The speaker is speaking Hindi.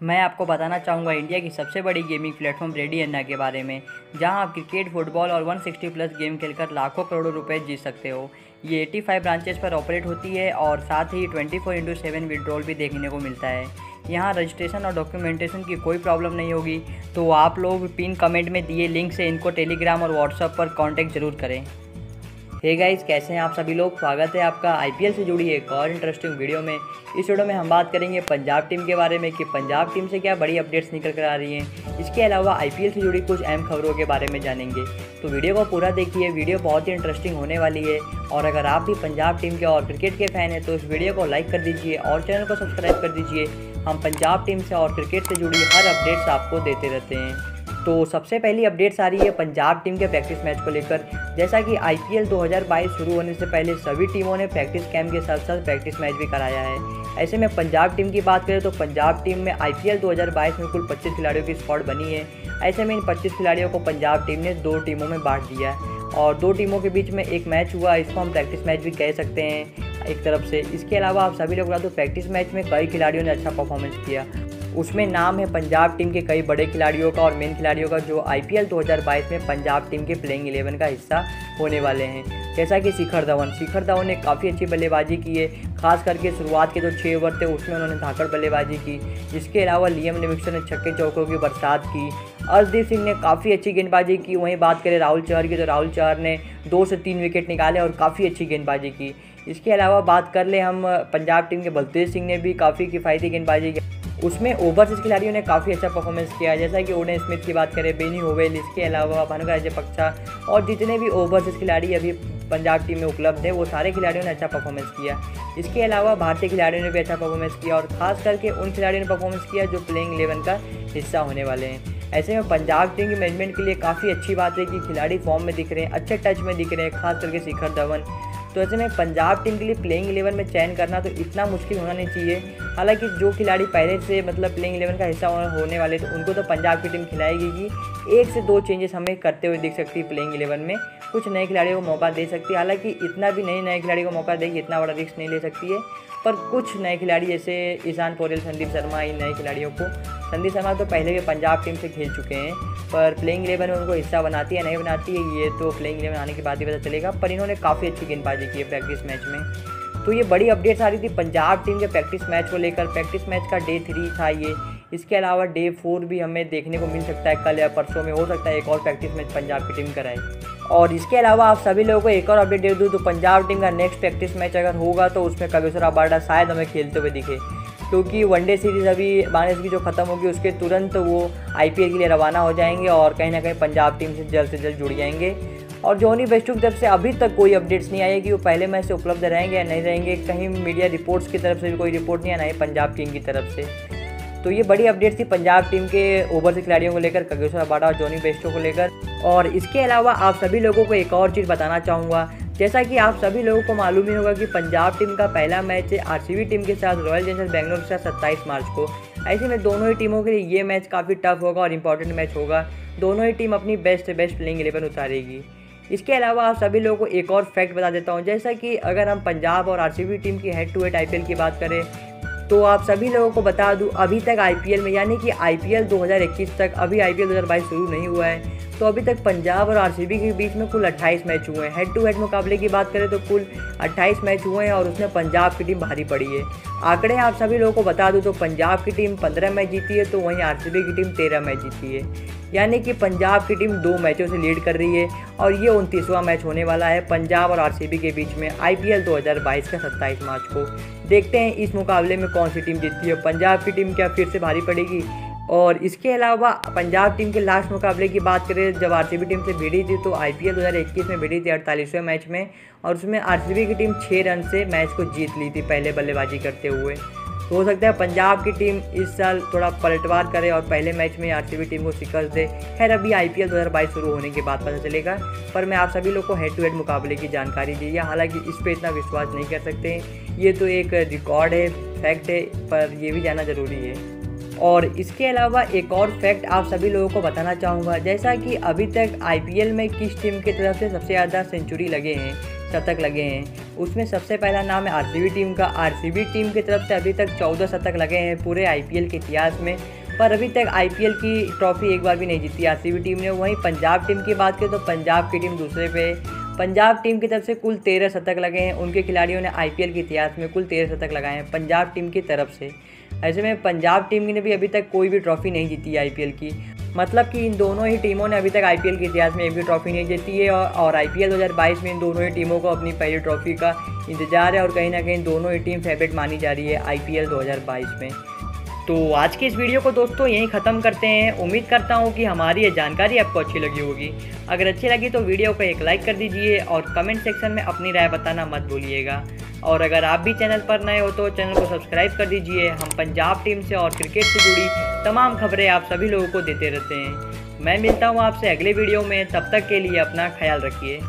मैं आपको बताना चाहूँगा इंडिया की सबसे बड़ी गेमिंग प्लेटफॉर्म रेडी अन्ना के बारे में, जहाँ आप क्रिकेट फुटबॉल और 160 प्लस गेम खेलकर लाखों करोड़ों रुपए जीत सकते हो। ये 85 ब्रांचेस पर ऑपरेट होती है और साथ ही 24 फोर इंटू सेवन विड्रॉल भी देखने को मिलता है। यहाँ रजिस्ट्रेशन और डॉक्यूमेंटेशन की कोई प्रॉब्लम नहीं होगी तो आप लोग पिन कमेंट में दिए लिंक से इनको टेलीग्राम और व्हाट्सएप पर कॉन्टैक्ट ज़रूर करें। हे गाइस कैसे हैं आप सभी लोग? स्वागत है आपका आईपीएल से जुड़ी एक और इंटरेस्टिंग वीडियो में। इस वीडियो में हम बात करेंगे पंजाब टीम के बारे में कि पंजाब टीम से क्या बड़ी अपडेट्स निकल कर आ रही हैं। इसके अलावा आईपीएल से जुड़ी कुछ अहम खबरों के बारे में जानेंगे। तो वीडियो को पूरा देखिए वीडियो बहुत ही इंटरेस्टिंग होने वाली है। और अगर आप भी पंजाब टीम के और क्रिकेट के फ़ैन हैं तो इस वीडियो को लाइक कर दीजिए और चैनल को सब्सक्राइब कर दीजिए। हम पंजाब टीम से और क्रिकेट से जुड़ी हर अपडेट्स आपको देते रहते हैं। तो सबसे पहली अपडेट्स आ रही है पंजाब टीम के प्रैक्टिस मैच को लेकर। जैसा कि आईपीएल 2022 शुरू होने से पहले सभी टीमों ने प्रैक्टिस कैंप के साथ साथ प्रैक्टिस मैच भी कराया है। ऐसे में पंजाब टीम की बात करें तो पंजाब टीम में आईपीएल 2022 में कुल 25 खिलाड़ियों की स्क्वाड बनी है। ऐसे में इन 25 खिलाड़ियों को पंजाब टीम ने दो टीमों में बांट दिया और दो टीमों के बीच में एक मैच हुआ, इसको हम प्रैक्टिस मैच भी कह सकते हैं एक तरफ़ से। इसके अलावा आप सभी लोग बता दो प्रैक्टिस मैच में कई खिलाड़ियों ने अच्छा परफॉर्मेंस किया। उसमें नाम है पंजाब टीम के कई बड़े खिलाड़ियों का और मेन खिलाड़ियों का जो आईपीएल 2022 में पंजाब टीम के प्लेइंग इलेवन का हिस्सा होने वाले हैं। जैसा कि शिखर धवन शिखर धवन ने काफ़ी अच्छी बल्लेबाजी की है। खास करके शुरुआत के जो छः ओवर थे, उसमें उन्होंने धाकड़ बल्लेबाजी की। इसके अलावा लियम लिविक्सन ने छक्के चौकों की बरसात की। अर्शदीप सिंह ने काफ़ी अच्छी गेंदबाजी की। वहीं बात करें राहुल चहर की तो राहुल चहर ने दो से तीन विकेट निकाले और काफ़ी अच्छी गेंदबाजी की। इसके अलावा बात कर ले हम पंजाब टीम के बलतेज सिंह ने भी काफ़ी किफ़ायती गेंदबाजी की। उसमें ओवरसीज खिलाड़ियों ने काफ़ी अच्छा परफॉर्मेंस किया। जैसा कि ओडन स्मिथ की बात करें, बेनी होवेल इसके अलावा भानुका पक्षा और जितने भी ओवरसीज खिलाड़ी अभी पंजाब टीम में उपलब्ध है, वो सारे खिलाड़ियों ने अच्छा परफॉर्मेंस किया। इसके अलावा भारतीय खिलाड़ियों ने भी अच्छा परफॉर्मेंस किया और खास करके उन खिलाड़ियों ने परफॉर्मेंस किया जो प्लेइंग इलेवन का हिस्सा होने वाले हैं। ऐसे में पंजाब टीम की मैनेजमेंट के लिए काफ़ी अच्छी बात है कि खिलाड़ी फॉर्म में दिख रहे हैं, अच्छे टच में दिख रहे हैं, खास करके शिखर धवन। तो ऐसे में पंजाब टीम के लिए प्लेइंग इलेवन में चयन करना तो इतना मुश्किल होना नहीं चाहिए। हालाँकि जो खिलाड़ी पहले से मतलब प्लेइंग इलेवन का हिस्सा होने वाले थे, उनको तो पंजाब की टीम खिलाएगी एक से दो चेंजेस हमें करते हुए दिख सकती है प्लेइंग इलेवन में। कुछ नए खिलाड़ियों को मौका दे सकती है। हालाँकि इतना भी नए नए खिलाड़ी को मौका देगी, इतना बड़ा रिस्क नहीं ले सकती है। पर कुछ नए खिलाड़ी जैसे ईशान पोरेल संदीप शर्मा, इन नए खिलाड़ियों को। संदीप शर्मा तो पहले भी पंजाब टीम से खेल चुके हैं, पर प्लेइंग इलेवन में उनको हिस्सा बनाती है, नहीं बनाती है, ये तो प्लेइंग इलेवन आने के बाद ही पता चलेगा। पर इन्होंने काफ़ी अच्छी गेंदबाजी की है प्रैक्टिस मैच में। तो ये बड़ी अपडेट्स आ रही थी। पंजाब टीम के प्रैक्टिस मैच को लेकर। प्रैक्टिस मैच का डे थ्री था ये। इसके अलावा डे फोर भी हमें देखने को मिल सकता है कल या परसों में। हो सकता है एक और प्रैक्टिस मैच पंजाब की टीम कराए। और इसके अलावा आप सभी लोगों को एक और अपडेट दे दूँ। तो पंजाब टीम का नेक्स्ट प्रैक्टिस मैच अगर होगा तो उसमें कगेश्वर अबाडा शायद हमें खेलते हुए दिखे। क्योंकि वनडे सीरीज़ अभी बांग्लादेश की जो ख़त्म होगी, उसके तुरंत वो आईपीएल के लिए रवाना हो जाएँगे और कहीं ना कहीं पंजाब टीम से जल्द से जल्द जुड़ जाएँगे। और जोनी बेस्टू की तरफ़ से अभी तक कोई अपडेट्स नहीं आई कि वो पहले मैच से उपलब्ध रहेंगे या नहीं रहेंगे, कहीं मीडिया रिपोर्ट्स की तरफ़ से भी कोई रिपोर्ट नहीं आना है, पंजाब टीम की तरफ़ से। तो ये बड़ी अपडेट थी पंजाब टीम के ओवर से खिलाड़ियों को लेकर, कगेश्वर अबाडा और जोनी बेस्टो को लेकर। और इसके अलावा आप सभी लोगों को एक और चीज़ बताना चाहूँगा, जैसा कि आप सभी लोगों को मालूम ही होगा कि पंजाब टीम का पहला मैच है आरसीबी टीम के साथ रॉयल चैलेंजर्स बेंगलोर के साथ सत्ताईस मार्च को। ऐसे में दोनों ही टीमों के लिए ये मैच काफ़ी टफ होगा और इंपॉर्टेंट मैच होगा। दोनों ही टीम अपनी बेस्ट बेस्ट प्लेइंग इलेवन उतारेगी। इसके अलावा आप सभी लोगों को एक और फैक्ट बता देता हूँ, जैसा कि अगर हम पंजाब और आरसीबी टीम की हेड टू हेड आईपीएल की बात करें तो आप सभी लोगों को बता दूँ, अभी तक आईपीएल में, यानी कि आईपीएल 2021 तक, अभी आईपीएल 2022 शुरू नहीं हुआ है। तो अभी तक पंजाब और आरसीबी के बीच में कुल 28 मैच हुए हैं। हेड टू हेड मुकाबले की बात करें तो कुल 28 मैच हुए हैं और उसमें पंजाब की टीम भारी पड़ी है। आंकड़े आप सभी लोगों को बता दूँ तो पंजाब की टीम 15 मैच जीती है तो वहीं आरसीबी की टीम 13 मैच जीती है। यानी कि पंजाब की टीम दो मैचों से लीड कर रही है और ये उनतीसवां मैच होने वाला है पंजाब और आरसीबी के बीच में आईपीएल 2022 का 27 मार्च को। देखते हैं इस मुकाबले में कौन सी टीम जीतती है, पंजाब की टीम क्या फिर से भारी पड़ेगी? और इसके अलावा पंजाब टीम के लास्ट मुकाबले की बात करें, जब आरसीबी टीम से भिड़ी थी तो आई पी में भिड़ी थी अड़तालीसवें मैच में और उसमें आरसीबी की टीम छः रन से मैच को जीत ली थी पहले बल्लेबाजी करते हुए। तो हो सकता है पंजाब की टीम इस साल थोड़ा पलटवार करे और पहले मैच में आरसीबी टीम को शिकस्त दे। खैर, अभी आई पी शुरू होने के बाद पता चलेगा, पर मैं आप सभी लोग को हेड टू हेड मुकाबले की जानकारी दी। है हालाँकि इस पर इतना विश्वास नहीं कर सकते। ये तो एक रिकॉर्ड है, फैक्ट है, पर यह भी जाना ज़रूरी है। और इसके अलावा एक और फैक्ट आप सभी लोगों को बताना चाहूँगा, जैसा कि अभी तक आईपीएल में किस टीम की तरफ़ से सबसे ज़्यादा सेंचुरी लगे हैं, शतक लगे हैं? उसमें सबसे पहला नाम है आरसीबी टीम का। आरसीबी टीम की तरफ़ से अभी तक चौदह शतक लगे हैं पूरे आईपीएल के इतिहास में। पर अभी तक आईपीएल की ट्रॉफी एक बार भी नहीं जीती आरसीबी टीम ने। वहीं पंजाब टीम की बात करें तो पंजाब की टीम दूसरे पे पंजाब टीम की तरफ़ से कुल तेरह शतक लगे हैं। उनके खिलाड़ियों ने आईपीएल के इतिहास में कुल तेरह शतक लगाए हैं, पंजाब टीम की तरफ़ से। ऐसे में पंजाब टीम ने भी अभी तक कोई भी ट्रॉफी नहीं जीती है आई की। मतलब कि इन दोनों ही टीमों ने अभी तक आईपीएल के इतिहास में एक भी ट्रॉफी नहीं जीती है और, आईपीएल 2022 में इन दोनों ही टीमों को अपनी पहली ट्रॉफी का इंतज़ार है और कहीं ना कहीं दोनों ही टीम फेवरेट मानी जा रही है आईपीएल 2022 में। तो आज की इस वीडियो को दोस्तों यहीं ख़त्म करते हैं। उम्मीद करता हूँ कि हमारी ये जानकारी आपको अच्छी लगी होगी। अगर अच्छी लगी तो वीडियो को एक लाइक कर दीजिए और कमेंट सेक्शन में अपनी राय बताना मत भूलिएगा। और अगर आप भी चैनल पर नए हो तो चैनल को सब्सक्राइब कर दीजिए। हम पंजाब टीम से और क्रिकेट से जुड़ी तमाम खबरें आप सभी लोगों को देते रहते हैं। मैं मिलता हूँ आपसे अगले वीडियो में। तब तक के लिए अपना ख्याल रखिए।